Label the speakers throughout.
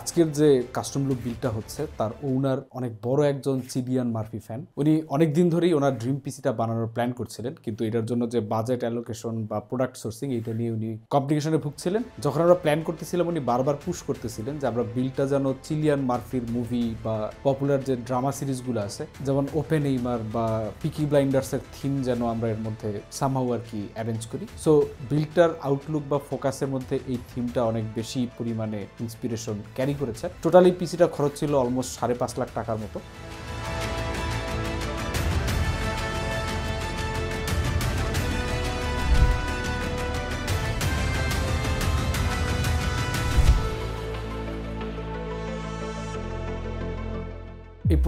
Speaker 1: আজকের যে custom look বিলটা হচ্ছে, তার ওনার অনেক বড় একজন চিবিয়ান মার্ফি ফ্যান উনি অনেক দিন ধরেই ওনার ড্রিম পিসিটা বানানোর প্ল্যান করছিলেন, কিন্তু এটার জন্য যে বাজেট অ্যালোকেশন বা প্রোডাক্ট সোর্সিং এটা নিয়ে উনি কম্প্লিকেশনে ভুগছিলেন। যখন আমরা প্ল্যান করতেছিলাম, উনি বারবার পুশ করতেছিলেন যে আমরা বিলটা যেন চিলিয়ান মার্ফির মুভি বা পপুলার যে ড্রামা সিরিজগুলো আছে, যেমন ওপেন এইমার বা পিকি ব্লাইন্ডার্সের থিম যেন আমরা এর মধ্যে সামহাউ আর কি অ্যারেঞ্জ করি। সো বিলটার আউটলুক বা ফোকাসের মধ্যে এই থিমটা অনেক বেশি পরিমাণে ইন্সপিরেশন ক্যারি করেছে। টোটালি পিসিটা খরচ ছিল অলমোস্ট সাড়ে পাঁচ লাখ টাকার মতো।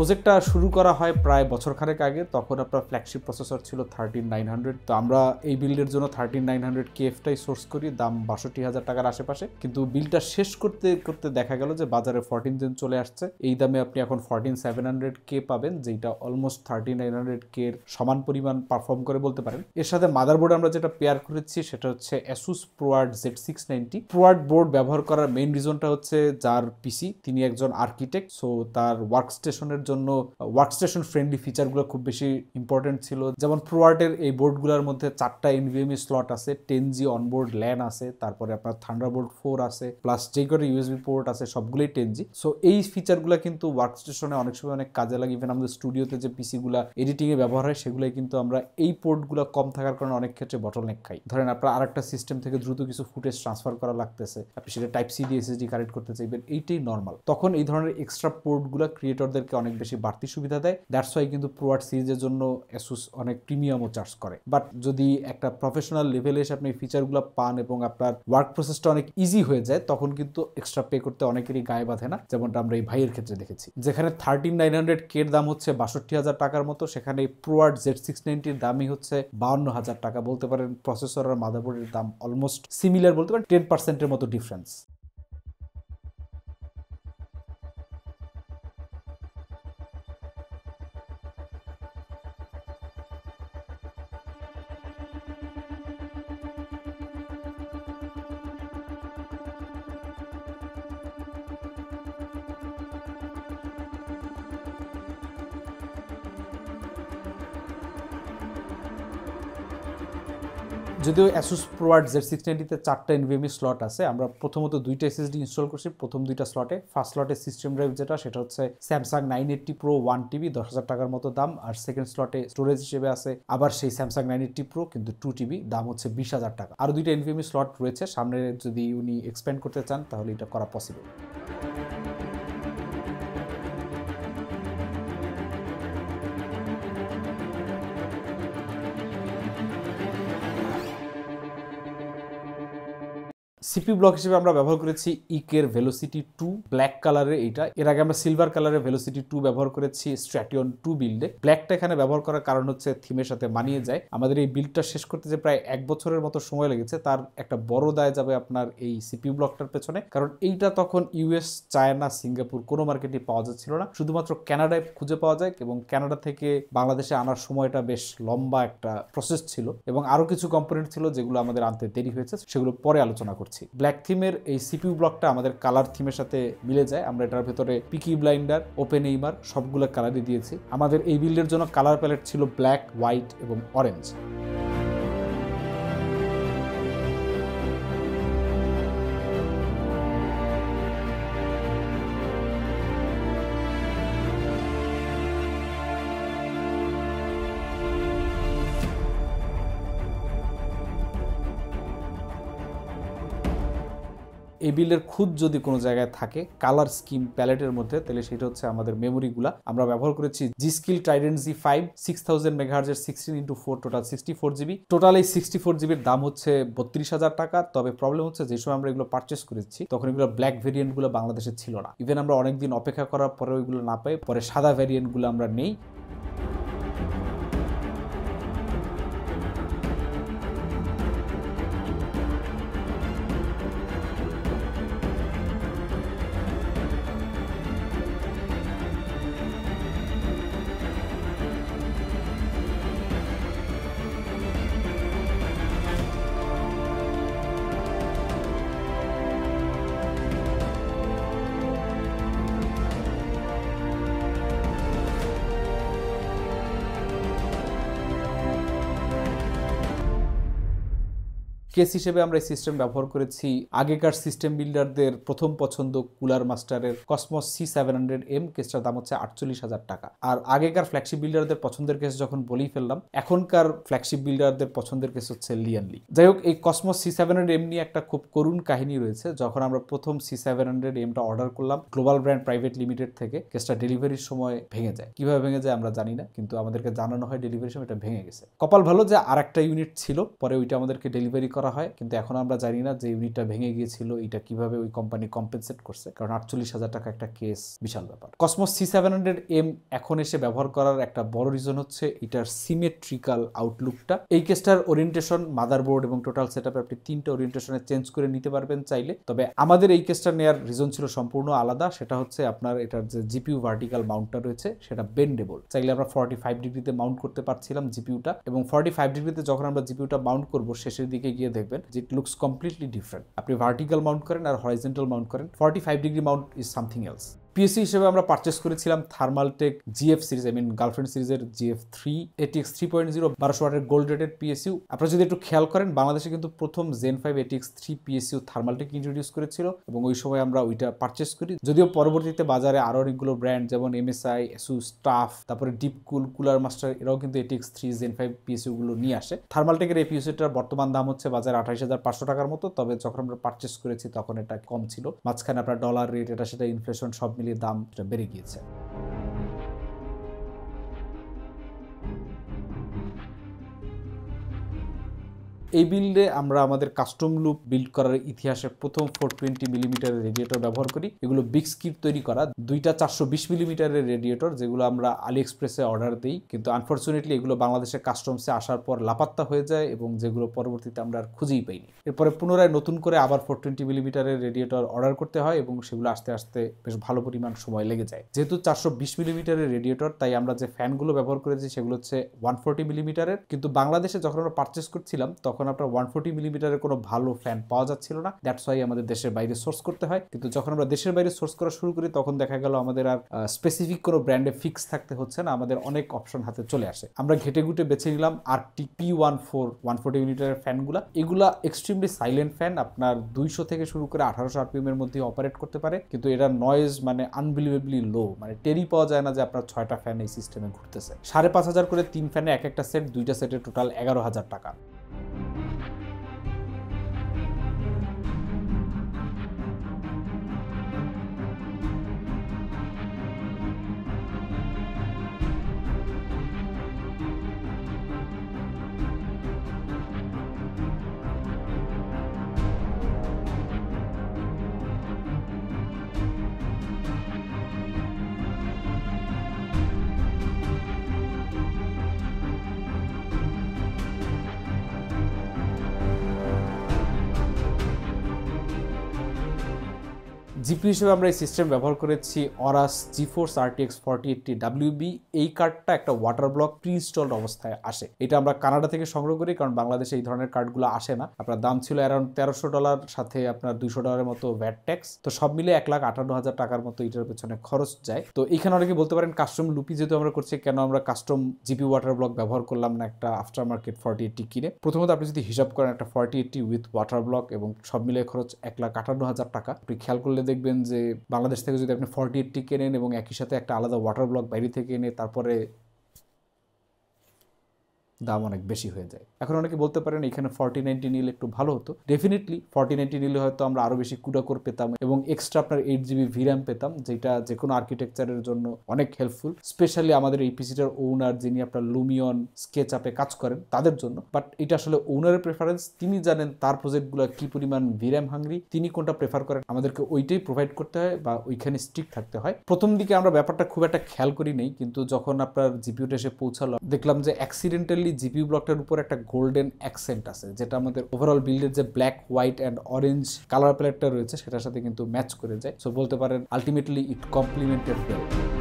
Speaker 1: প্রজেক্টটা শুরু করা হয় প্রায় বছর খানেক আগে। তখন আপনার ফ্ল্যাগশিপ প্রসেসর ছিল থার্টিন নাইন হান্ড্রেড তো আমরা এই বিল্ডের জন্য থার্টিন নাইন হান্ড্রেড কেএফটাই সোর্স করি, দাম বাষট্টি হাজার টাকার আশেপাশে। কিন্তু বিলটা শেষ করতে করতে দেখা গেল যে বাজারে ফোরটিন জেন চলে আসছে। এই দামে আপনি এখন ফোরটিন সেভেন হান্ড্রেড কে পাবেন যেটা almost thirty nine hundred K এর সমান পরিমাণ পারফর্ম করে বলতে পারেন। এর সাথে মাদারবোর্ড আমরা যেটা পেয়ার করেছি, সেটা হচ্ছে Asus ProArt Z six ninety ProArt board ব্যবহার করার মেইন রিজনটা হচ্ছে যার পিসি তিনি একজন আর্কিটেক্ট সো তার ওয়ার্ক স্টেশনের জন্য ওয়ার্কস্টেশন ফ্রেন্ডলি ফিচারগুলো খুব বেশি ইম্পর্টেন্ট ছিল। যেমন প্রোয়ার্টের এই বোর্ডগুলোর মধ্যে চারটা এনভিএমই স্লট আছে টেন জি অনবোর্ড ল্যান আছে, তারপরে আপনার থান্ডারবোর্ড ফোর আছে প্লাস যে করে ইউএসবি পোর্ট আছে, সবগুলোই টেন জি সো এই ফিচারগুলো কিন্তু ওয়ার্কস্টেশনে অনেক সময় অনেক কাজে লাগে। ইভেন আমাদের স্টুডিওতে যে পিসিগুলো এডিটিংয়ে ব্যবহার হয় সেগুলোই কিন্তু আমরা এই পোর্টগুলো কম থাকার কারণে অনেক ক্ষেত্রে বটল নেক খাই। ধরেন আপনার আরেকটা সিস্টেম থেকে দ্রুত কিছু ফুটেজ ট্রান্সফার করা লাগতেছে, আপনি সেটা টাইপ সি দিয়ে এসএসডি কানেক্ট করতে চাইবেন, এইটাই নর্মাল তখন এই ধরনের এক্সট্রা পোর্টগুলো ক্রিয়েটরদেরকে অনেক বেশি বাড়তি সুবিধা দেয়। দ্যাটস ওয়াই কিন্তু প্রোয়ার্ড সিরিজের জন্য অ্যাসুস অনেক প্রিমিয়ামও চার্জ করে। বাট যদি একটা প্রফেশনাল লেভেলে এসে আপনি ফিচারগুলো পান এবং আপনার ওয়ার্ক প্রসেসটা অনেক ইজি হয়ে যায়, তখন কিন্তু এক্সট্রা পে করতে অনেকেরই গায়ে বাঁধে না, যেমনটা আমরা এই ভাইয়ের ক্ষেত্রে দেখেছি। যেখানে থার্টিন নাইন হান্ড্রেড কের দাম হচ্ছে বাষট্টি হাজার টাকার মতো, সেখানে প্রোয়ার্ড জেড সিক্স নাইনটির দামই হচ্ছে বাউন্ন হাজার টাকা। বলতে পারেন প্রসেসর আর মাদারবোর্ডের দাম অলমোস্ট সিমিলার বলতে পারেন টেন পার্সেন্টের মতো ডিফারেন্স যদিও অ্যাসুস প্রোয়ার্ড জেড সিক্স নাইনটিতে চারটা এনভিএমই স্লট আছে, আমরা প্রথমত দুইটা এসএসডি ইনস্টল করছি। প্রথম দুইটা স্লটে ফার্স্ট স্লটে সিস্টেম ড্রাইভ যেটা, সেটা হচ্ছে Samsung nine eighty pro one TB দশ হাজার টাকার মতো দাম। আর সেকেন্ড স্লটে স্টোরেজ হিসেবে আছে, আবার সেই স্যামসাং নাইন এইটটি প্রো কিন্তু টু টিবি দাম হচ্ছে বিশ হাজার টাকা। আর দুইটা এনভিএমই স্লট রয়েছে, সামনে যদি উনি এক্সপ্যান্ড করতে চান, তাহলে এটা করা পসিবল সিপি ব্লক হিসেবে আমরা ব্যবহার করেছি ইকের ভেলোসিটি টু ব্ল্যাক কালারের এইটা এর আগে আমরা সিলভার কালারের ভেলোসিটি টু ব্যবহার করেছি স্ট্র্যাটিয়ন টু বিল্ডে ব্ল্যাকটা এখানে ব্যবহার করার কারণ হচ্ছে থিমের সাথে মানিয়ে যায়। আমাদের এই বিল্ডটা শেষ করতে যে প্রায় এক বছরের মতো সময় লেগেছে, তার একটা বড় দায় যাবে আপনার এই সিপি ব্লকটার পেছনে। কারণ এইটা তখন ইউএস চায়না সিঙ্গাপুর কোনো মার্কেটে পাওয়া যাচ্ছিল না। শুধুমাত্র ক্যানাডায় খুঁজে পাওয়া যায় এবং ক্যানাডা থেকে বাংলাদেশে আনার সময়টা বেশ লম্বা একটা প্রসেস ছিল। এবং আরও কিছু কম্পোনেন্ট ছিল যেগুলো আমাদের আনতে দেরি হয়েছে, সেগুলো পরে আলোচনা করছি। ব্ল্যাক থিমের এই সিপিউ ব্লকটা আমাদের কালার থিমের সাথে মিলে যায়। আমরা এটার ভেতরে পিকি ব্লাইন্ডার ওপেন এইমার সবগুলো কালারই দিয়েছি। আমাদের এই বিল্ডের জন্য কালার প্যালেট ছিল ব্ল্যাক হোয়াইট এবং অরেঞ্জ এই বিলের খুদ যদি কোনো জায়গায় থাকে কালার স্কিম প্যালেটের মধ্যে, তাহলে সেটা হচ্ছে আমাদের মেমোরিগুলা আমরা ব্যবহার করেছি G Skill Trident Z five six thousand মেগাহার্জের sixteen into four total sixty four GB total এই সিক্সটি ফোর জিবির দাম হচ্ছে বত্রিশ হাজার টাকা। তবে প্রবলেম হচ্ছে যে সময় আমরা এগুলো পারচেস করেছি, তখন এগুলো ব্ল্যাক ভেরিয়েন্টগুলো বাংলাদেশে ছিল না। ইভেন আমরা অনেকদিন অপেক্ষা করার পরে ওইগুলো না পাই, পরে সাদা ভ্যারিয়েন্টগুলো আমরা নেই। কেস হিসেবে আমরা এই সিস্টেম ব্যবহার করেছি। আগেকার সিস্টেম বিল্ডারদের প্রথম পছন্দ কুলার মাস্টারের Cosmos C seven hundred M কেসটার দাম হচ্ছে আটচল্লিশ হাজার টাকা। আর আগেকার ফ্ল্যাগশিপ বিল্ডারদের পছন্দের কেস যখন বলেই ফেললাম, এখনকার ফ্ল্যাগশিপ বিল্ডারদের পছন্দের কেস হচ্ছে লিয়ানলি যাই হোক, এই Cosmos C seven hundred M নিয়ে একটা খুব করুণ কাহিনী রয়েছে, যখন আমরা প্রথম সি সেভেন হান্ড্রেড এমটা অর্ডার করলাম গ্লোবাল ব্র্যান্ড প্রাইভেট লিমিটেড থেকে, কেসটা ডেলিভারির সময় ভেঙে যায়। কীভাবে ভেঙে যায় আমরা জানি না, কিন্তু আমাদেরকে জানানো হয় ডেলিভারির সময় এটা ভেঙে গেছে। কপাল ভালো যে আর একটা ইউনিট ছিল, পরে ওইটা আমাদেরকে ডেলিভারি করা হয়, কিন্তু এখন আমরা জানি না যে ইউনিটটা ভেঙে গিয়েছিল, এটা কীভাবে ওই কোম্পানি কম্পেনসেট করছে। কারণ আটচল্লিশ হাজার টাকা একটা কেস বিশাল ব্যাপার। Cosmos C seven hundred M এখন এসে ব্যবহার করার একটা বড় রিজন হচ্ছে, এটার সিমেট্রিক্যাল আউটলুকটা এই কেসটার ওরিয়েন্টেশন মাদারবোর্ড এবং টোটাল সেট আপে আপনি তিনটা ওরিয়েন্টেশনে চেঞ্জ করে নিতে পারবেন চাইলে। তবে আমাদের এই কেসটা নেওয়ার রিজন ছিল সম্পূর্ণ আলাদা, সেটা হচ্ছে আপনার এটার যে জিপিউ ভার্টিক্যাল মাউন্টটা রয়েছে, সেটা বেন্ডেবল চাইলে আমরা ফর্টি ফাইভ ডিগ্রিতে মাউন্ট করতে পারছিলাম জিপিউটা এবং ফর্টি ফাইভ ডিগ্রিতে যখন আমরা জিপিউটা মাউন্ট করব, শেষের দিকে গিয়ে দেখবেন যে ইট লুকস কমপ্লিটলি ডিফারেন্ট আপনি ভার্টিক্যাল মাউন্ট করেন আর হরাইজেন্টাল মাউন্ট করেন। Forty five degree mount is something else PSU হিসেবে আমরা পারচেস করেছিলাম Thermaltake GF series I mean girlfriend সিরিজের GF three ATX three point zero বারোশো ওয়াটের গোল্ড রেটেড পিএসইউ আপনারা যদি একটু খেয়াল করেন, বাংলাদেশে কিন্তু প্রথম Gen five ATX three PSU Thermaltake introduce করেছিল এবং ওই সময় আমরা ওইটা পারচেস করি। যদিও পরবর্তীতে বাজারে আরও অনেকগুলো ব্র্যান্ড যেমন এমএসআই এসু স্টাফ তারপরে ডিপ কুল কুলার মাস্টার এরাও কিন্তু ATX three Gen five PSU গুলো নিয়ে আসে। থার্মালটেকের এই পিএসইউটার বর্তমান দাম হচ্ছে বাজারে আঠাইশ হাজার পাঁচশো টাকার মতো, তবে যখন আমরা পারচেস করেছি তখন এটা কম ছিল। মাঝখানে আপনার ডলার রেট এটা সেটা ইনফ্লেশন সব মিলিয়ে দাম বেড়ে গিয়েছে। এই বিল্ডে আমরা আমাদের কাস্টম লুপ বিল্ড করার ইতিহাসে প্রথম ফোর টোয়েন্টি মিলিমিটারের রেডিয়েটর ব্যবহার করি। এগুলো বিগ স্কিপ তৈরি করা। দুইটা চারশো বিশ মিলিমিটারের রেডিয়েটর যেগুলো আমরা আলি এক্সপ্রেসে অর্ডার দিই। কিন্তু আনফর্চুনেটলি এগুলো বাংলাদেশের কাস্টমসে আসার পর লাপাত্তা হয়ে যায় এবং যেগুলো পরবর্তীতে আমরা আর খুঁজেই পাইনি। এরপরে পুনরায় নতুন করে আবার ফোর টোয়েন্টি মিলিমিটারের রেডিয়েটর অর্ডার করতে হয় এবং সেগুলো আস্তে আস্তে বেশ ভালো পরিমাণ সময় লেগে যায়। যেহেতু চারশো বিশ মিলিমিটারের রেডিয়েটর তাই আমরা যে ফ্যানগুলো ব্যবহার করেছি সেগুলো হচ্ছে ওয়ান ফোর্টি মিলিমিটারের কিন্তু বাংলাদেশে যখন আমরা পারচেস করছিলাম, তখন তখন আপনার ওয়ান ফোর্টি মিলিমিটারের কোনো ভালো ফ্যান পাওয়া যাচ্ছিল না। দ্যাটস ওয়াই আমাদের দেশের বাইরে সোর্স করতে হয়। কিন্তু যখন আমরা দেশের বাইরে সোর্স করা শুরু করি, তখন দেখা গেল আমাদের আর স্পেসিফিক কোনো ব্র্যান্ডে ফিক্স থাকতে হচ্ছে না। আমাদের অনেক অপশন হাতে চলে আসে। আমরা ঘেটে ঘুটে বেছে নিলাম আর T P one four one forty মিলিমিটারের ফ্যানগুলা এগুলা এক্সট্রিমলি সাইলেন্ট ফ্যান আপনার দুইশো থেকে শুরু করে আঠারোশো আরপিএম এর মধ্যে অপারেট করতে পারে। কিন্তু এটা নয়েজ মানে আনবিলিভেবলি লো মানে টেরি পাওয়া যায় না যে আপনার ছয়টা ফ্যান এই সিস্টেমে ঘুরতেছে। সাড়ে পাঁচ হাজার করে তিন ফ্যানে এক একটা সেট দুইটা সেটের টোটাল এগারো হাজার টাকা। জিপি হিসেবে আমরা এই সিস্টেম ব্যবহার করেছি Aorus GeForce RTX forty eighty WB এই কার্ডটা একটা ওয়াটার ব্লক প্রি ইনস্টলড অবস্থায় আসে। এটা আমরা কানাডা থেকে সংগ্রহ করি, কারণ বাংলাদেশে এই ধরনের কার্ডগুলো আসে না। আপনার দাম ছিল অ্যারাউন্ড তেরোশো ডলার সাথে আপনার দুইশো ডলারের মতো ভ্যাট ট্যাক্স তো সব মিলে এক লাখ আটান্ন হাজার টাকার মতো এটার পেছনে খরচ যায়। তো এখানে অনেকে বলতে পারেন কাস্টম লুপি যেহেতু আমরা করছি, কেন আমরা কাস্টম জিপি ওয়াটার ব্লক ব্যবহার করলাম না একটা আফটার মার্কেট ফর্টি এইটটি কিনে? প্রথমত আপনি যদি হিসাব করেন একটা forty eighty with water block এবং সব মিলে খরচ এক লাখ আটান্ন হাজার টাকা। আপনি খেয়াল করলে দেখবেন যে বাংলাদেশ থেকে যদি আপনি ফর্টি এইটটি কেনেন এবং একই সাথে একটা আলাদা ওয়াটার ব্লক বাইরে থেকে এনে তারপরে দাম অনেক বেশি হয়ে যায়। এখন অনেকে বলতে পারেন এখানে ফর্টি নাইনটি নিলে একটু ভালো হতো। ডেফিনেটলি ফর্টি নাইনটি নিলে হয়তো আমরা আরও বেশি কুডা কোর পেতাম এবং এক্সট্রা আপনার এইট জিবি ভিরাম পেতাম, যেটা যে কোনো আর্কিটেকচারের জন্য অনেক হেল্পফুল স্পেশালি আমাদের এই পিসিটার ওনার যিনি আপনার লুমিয়ন স্কেচ আপে কাজ করেন, তাদের জন্য। বাট এটা আসলে ওনারের প্রেফারেন্স তিনি জানেন তার প্রজেক্টগুলো কি পরিমাণ ভিরাম হাঙ্গরি তিনি কোনটা প্রেফার করেন, আমাদেরকে ওইটাই প্রোভাইড করতে হয় বা ওইখানে স্টিক থাকতে হয়। প্রথম দিকে আমরা ব্যাপারটা খুব একটা খেয়াল করি নেই, কিন্তু যখন আপনার জিপিউটা এসে পৌঁছালো, দেখলাম যে অ্যাক্সিডেন্টালি জিপিউ ব্লকটার উপর একটা গোল্ডেন অ্যাকসেন্ট আছে, যেটা আমাদের ওভারঅল বিল্ডের যে black white and orange colour প্যালেটটা রয়েছে, সেটার সাথে কিন্তু ম্যাচ করে যায়। সো বলতে পারেন ultimately it complemented well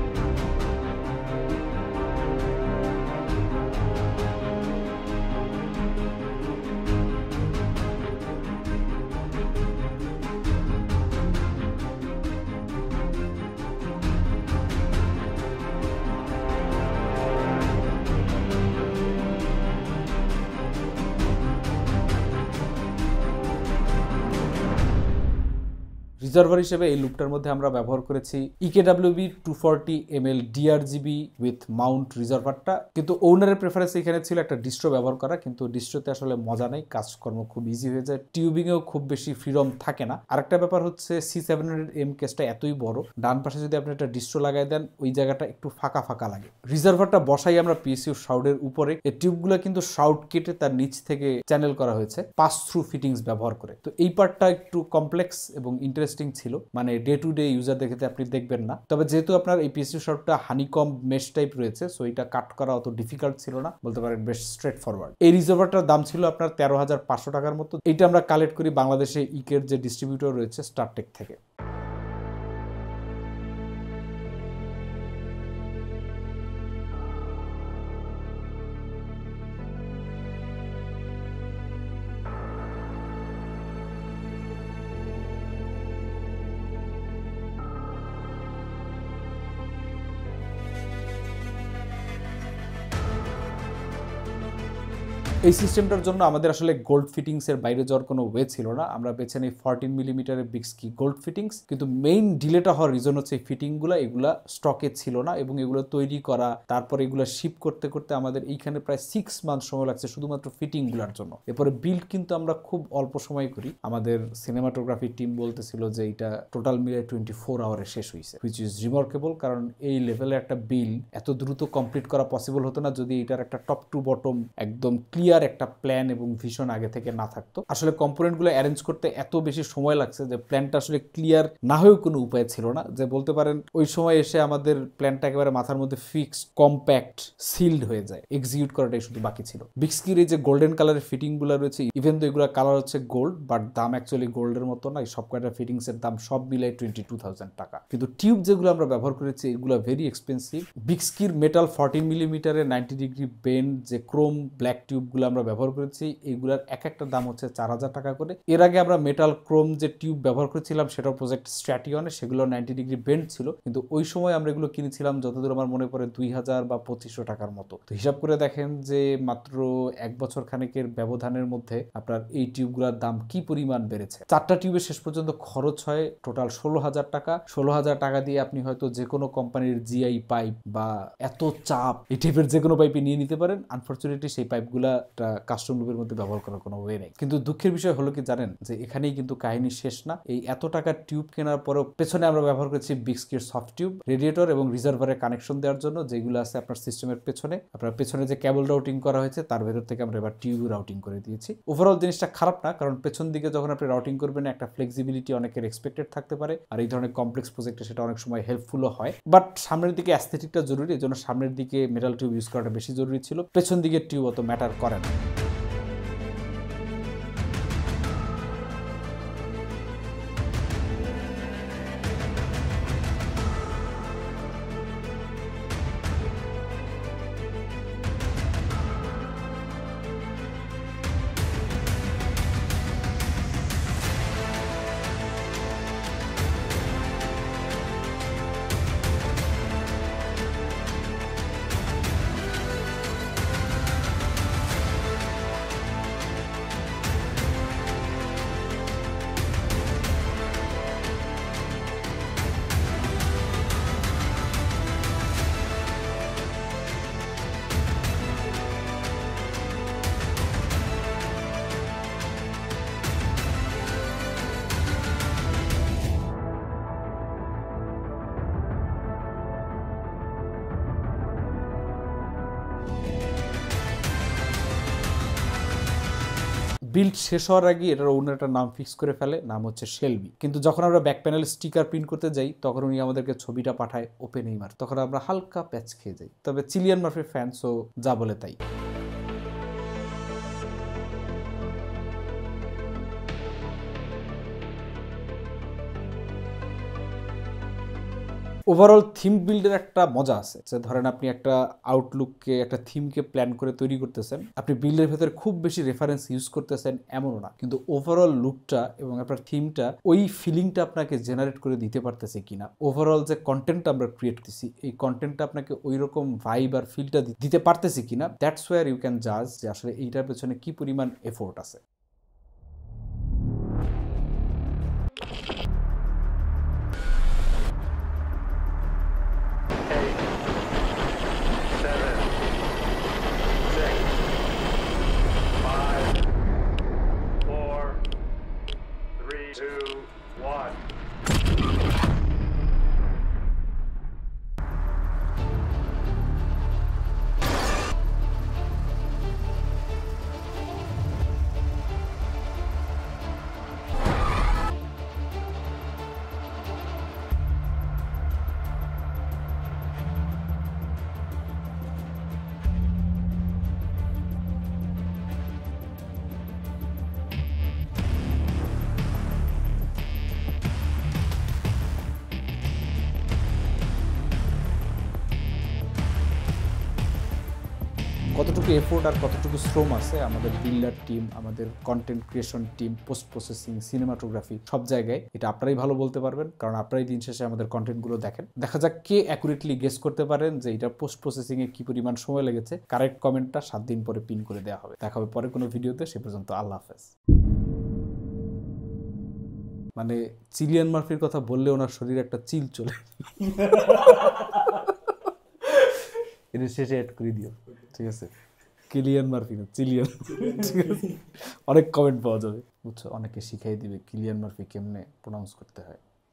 Speaker 1: reservoir হিসেবে এই লুপটার মধ্যে আমরা ব্যবহার করেছি EKWB two forty M L DRGB with mount রিজার্ভারটা। কিন্তু ওনারের প্রেফারেন্স এখানে ছিল একটা ডিস্ট্রো ব্যবহার করা, কিন্তু ডিস্ট্রোতে আসলে মজা নেই, কাজকর্ম খুব ইজি হয়ে যায়। টিউবিংয়েও খুব বেশি ফ্রিডম থাকে না। আরেকটা ব্যাপার হচ্ছে সি সেভেন হান্ড্রেড এম কেসটা এতই বড়, ডান পাশে যদি আপনি একটা ডিস্ট্রো লাগাই দেন, ওই জায়গাটা একটু ফাঁকা ফাঁকা লাগে। রিজার্ভারটা বসাই আমরা পিএসইউ শাউডের উপরে। এই টিউবগুলো কিন্তু শাউড কেটে তার নিচ থেকে চ্যানেল করা হয়েছে পাস থ্রু ফিটিংস ব্যবহার করে। তো এই পার্টটা একটু কমপ্লেক্স এবং ইন্টারেস্টিং ছিল। মানে ডে টু ডে ইউজার দেখে আপনি দেখবেন না। তবে যেহেতু আপনার এই পিএসসি শাউডটা হানিকম মেশ টাইপ রয়েছে সো এটা কাট করা অত ডিফিকাল্ট ছিল না, বলতে পারেন বেশ স্ট্রেট ফরওয়ার্ড এই রিজার্ভারটার দাম ছিল আপনার তেরো হাজার পাঁচশো টাকার মতো। এটা আমরা কালেক্ট করি বাংলাদেশে ইকের যে ডিস্ট্রিবিউটর রয়েছে স্টারটেক থেকে। এই সিস্টেমটার জন্য আমাদের আসলে গোল্ড ফিটিংস এর বাইরে যাওয়ার কোনো ওয়ে ছিল না। আমরা বেছে নিই ফোরটিন মিলিমিটারের বিক্স কি গোল্ড ফিটিংস কিন্তু মেইন ডিলেটা হওয়ার রিজন হচ্ছে এই ফিটিংগুলো এগুলা স্টকে ছিল না এবং এগুলো তৈরি করা, তারপর এগুলো শিপ করতে করতে আমাদের এইখানে প্রায় সিক্স মান্থ সময় লাগছে শুধুমাত্র ফিটিংগুলোর জন্য। এরপরে বিল্ড কিন্তু আমরা খুব অল্প সময় করি। আমাদের সিনেমাটোগ্রাফি টিম বলতেছিল যে এটা টোটাল মিলে টোয়েন্টি ফোর আওয়ারে শেষ হয়েছে হুইচ ইজ রিমার্কেবল কারণ এই লেভেলে একটা বিল এত দ্রুত কমপ্লিট করা পসিবল হতো না যদি এটার একটা টপ টু বটম একদম ক্লিয়ার একটা প্ল্যান এবং ভিশন আগে থেকে না থাকতো। আসলে কম্পোনেন্টগুলো অ্যারেঞ্জ করতে এত বেশি সময় লাগছে যে প্ল্যানটা আসলে ক্লিয়ার না হয়েও কোনো উপায় ছিল না। যে বলতে পারেন, ওই সময় এসে আমাদের প্ল্যানটা একেবারে মাথার মধ্যে ফিক্সড কম্প্যাক্ট সিল্ড হয়ে যায়। এক্সিকিউট করাটাই শুধু বাকি ছিল। বিক্সকির এই যে গোল্ডেন কালারের ফিটিংগুলো রয়েছে ইভেন তো এগুলো কালার হচ্ছে গোল্ড বাট দাম অ্যাকচুয়ালি গোল্ডের মতো না। এই সব কয়টা ফিটিংসের দাম সব মিলাই টোয়েন্টি টু থাউজেন্ড টাকা। কিন্তু টিউব যেগুলো আমরা ব্যবহার করেছি, এগুলো ভেরি এক্সপেন্সিভ বিক্সকির মেটাল ফর্টিন মিলিমিটারের নাইনটি ডিগ্রি বেন্ড যে ক্রোম ব্ল্যাক টিউবগুলো আমরা ব্যবহার করেছি এইগুলার এক একটা দাম হচ্ছে চার হাজার টাকা করে। এর আগে আমরা মেটাল ক্রোম যে টিউব ব্যবহার করেছিলাম, সেটাও প্রজেক্ট স্ট্র্যাটিয়নে সেগুলো নাইনটি ডিগ্রি বেন্ড ছিল। কিন্তু ওই সময় আমরা এগুলো কিনেছিলাম যতদূর আমার মনে পড়ে দুই হাজার বা পঁচিশশো টাকার মতো। তো হিসাব করে দেখেন যে মাত্র এক বছর খানেকের ব্যবধানের মধ্যে আপনার এই টিউবগুলোর দাম কি পরিমাণ বেড়েছে। চারটা টিউবের শেষ পর্যন্ত খরচ হয় টোটাল ষোলো হাজার টাকা। ষোলো হাজার টাকা দিয়ে আপনি হয়তো যে কোনো কোম্পানির জিআই পাইপ বা এত চাপ, এই টাইপের যে কোনো পাইপে নিয়ে নিতে পারেন। আনফর্চুনেটলি সেই পাইপগুলা কাস্টম লুপের মধ্যে ব্যবহার করার কোনো ওয়ে নেই। কিন্তু দুঃখের বিষয় হলো কি জানেন? যে এখানেই কিন্তু কাহিনী শেষ না। এই এত টাকার টিউব কেনার পরেও পেছনে আমরা ব্যবহার করেছি বিক্সকির সফট টিউব রেডিয়েটর এবং রিজার্ভারের কানেকশন দেওয়ার জন্য। যেগুলো আছে আপনার সিস্টেমের পেছনে। আপনার পেছনে যে কেবল রাউটিং করা হয়েছে, তার ভেতর থেকে আমরা এবার টিউব রাউটিং করে দিয়েছি। ওভারঅল জিনিসটা খারাপ না, কারণ পেছন দিকে যখন আপনি রাউটিং করবেন, একটা ফ্লেক্সিবিলিটি অনেকের এক্সপেক্টেড থাকতে পারে। আর এই ধরনের কমপ্লেক্স প্রজেক্টে সেটা অনেক সময় হেল্পফুলও হয়। বাট সামনের দিকে অ্যাস্থেটিকটা জরুরি, এই জন্য সামনের দিকে মেটাল টিউব ইউজ করাটা বেশি জরুরি ছিল। পেছন দিকে টিউব অত ম্যাটার করে না বিল্ড শেষ হওয়ার আগে এটার অন্য একটা নাম ফিক্স করে ফেলে, নাম হচ্ছে শেলবি কিন্তু যখন আমরা ব্যাক প্যানেল স্টিকার প্রিন্ট করতে যাই, তখন উনি আমাদেরকে ছবিটা পাঠায় ওপেন এইমার তখন আমরা হালকা প্যাচ খেয়ে যাই। তবে চিলিয়ান মার্ফের ফ্যান সো যা বলে তাই। ওভারঅল থিম বিল্ডের একটা মজা আছে। যে ধরেন আপনি একটা আউটলুককে একটা থিমকে প্ল্যান করে তৈরি করতেছেন, আপনি বিল্ডের ভেতরে খুব বেশি রেফারেন্স ইউজ করতেছেন এমনও না। কিন্তু ওভারঅল লুকটা এবং আপনার থিমটা ওই ফিলিংটা আপনাকে জেনারেট করে দিতে পারতেছে কিনা। ওভারঅল যে কন্টেন্টটা আমরা ক্রিয়েট করতেছি এই কন্টেন্টটা আপনাকে ওই রকম ভাইব আর ফিলটা দিতে পারতেছে কিনা দ্যাটস ওয়ার ইউ ক্যান জাজ যে আসলে এইটার পেছনে কি পরিমাণ এফোর্ট আছে। কতটুকু এফোর্ট আর কতটুকু শ্রম আছে আমাদের বিল্ডার টিম আমাদের content creation team post processing cinematography সব জায়গায় এটা আপনারাই ভালো বলতে পারবেন কারণ আপনারাই দিন শেষে আমাদের কন্টেন্টগুলো দেখেন। দেখা যাক কে অ্যাকুরেটলি গেস করতে পারেন যে এটা পোস্ট প্রসেসিং এ কি পরিমাণ সময় লেগেছে। কারেক্ট কমেন্টটা সাত দিন পরে পিন করে দেওয়া হবে। দেখা হবে পরে কোনো ভিডিওতে সে পর্যন্ত আল্লাহ হাফেজ। মানে চিলিয়ান মার্ফির কথা বললে ওনার শরীরে একটা চিল চলে। এটা শেষে অ্যাড করে দিও। ঠিক আছে? কিলিয়ান মার্ফি না চিলিয়ান ঠিক আছে অনেক কমেন্ট পাওয়া যাবে। বুঝছ? অনেকে শিখাই দিবে কিলিয়ান মার্ফি কেমনে প্রোনাউন্স করতে হয়।